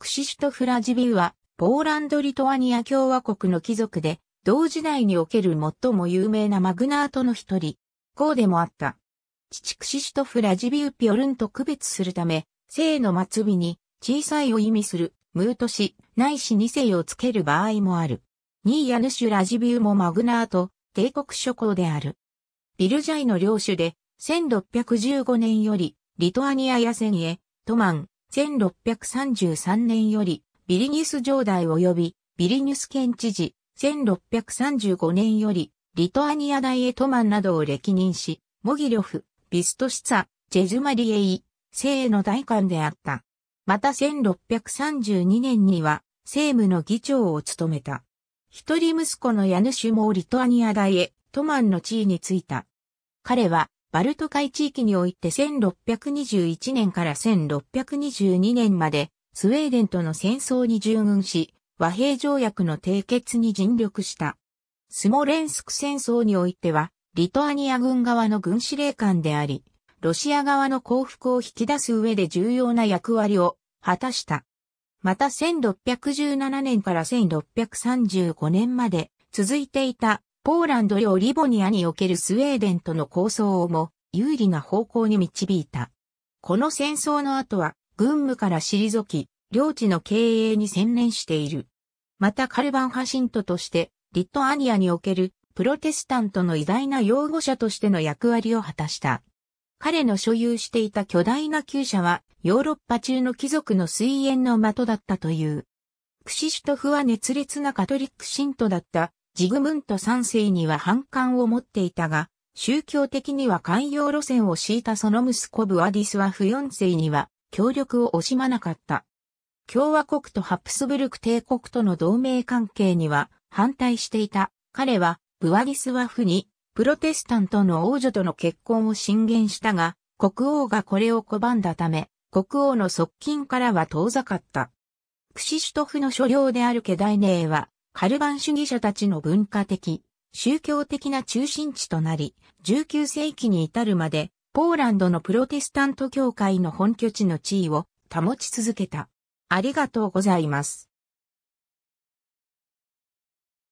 クシシュトフラジビウは、ポーランド・リトアニア共和国の貴族で、同時代における最も有名なマグナートの一人、こうでもあった。父クシシュトフラジビウピョルンと区別するため、生の末尾に小さいを意味するムート氏、ないし二世をつける場合もある。ニーヤヌシュラジビウもマグナート、帝国諸侯である。ビルジャイの領主で、1615年より、リトアニア野戦へ、トマン、1633年より、ビリニュス城代及び、ビリニュス県知事、1635年より、リトアニア大へトマンなどを歴任し、モギリョフ、ビストシツァ、ジェズマリエイ、聖の大官であった。また1632年には、政務の議長を務めた。一人息子のヤヌシュもリトアニア大へトマンの地位についた。彼は、バルト海地域において1621年から1622年まで、スウェーデンとの戦争に従軍し、和平条約の締結に尽力した。スモレンスク戦争においては、リトアニア軍側の軍司令官であり、ロシア側の降伏を引き出す上で重要な役割を果たした。また1617年から1635年まで続いていたポーランド領リボニアにおけるスウェーデンとの構想をも有利な方向に導いた。この戦争の後は軍務から退き、領地の経営に専念している。またカルバンハシントとしてリトアニアにおけるプロテスタントの偉大な擁護者としての役割を果たした。彼の所有していた巨大な厩舎はヨーロッパ中の貴族の水煙の的だったという。クシシュトフは熱烈なカトリック信徒だったジグムント3世には反感を持っていたが、宗教的には寛容路線を敷いたその息子ブワディスワフ4世には協力を惜しまなかった。共和国とハプスブルク帝国との同盟関係には反対していた。彼はブワディスワフにプロテスタントの王女との結婚を進言したが、国王がこれを拒んだため、国王の側近からは遠ざかった。クシシュトフの所領であるケダイネーは、カルバン主義者たちの文化的、宗教的な中心地となり、19世紀に至るまで、ポーランドのプロテスタント教会の本拠地の地位を保ち続けた。ありがとうございます。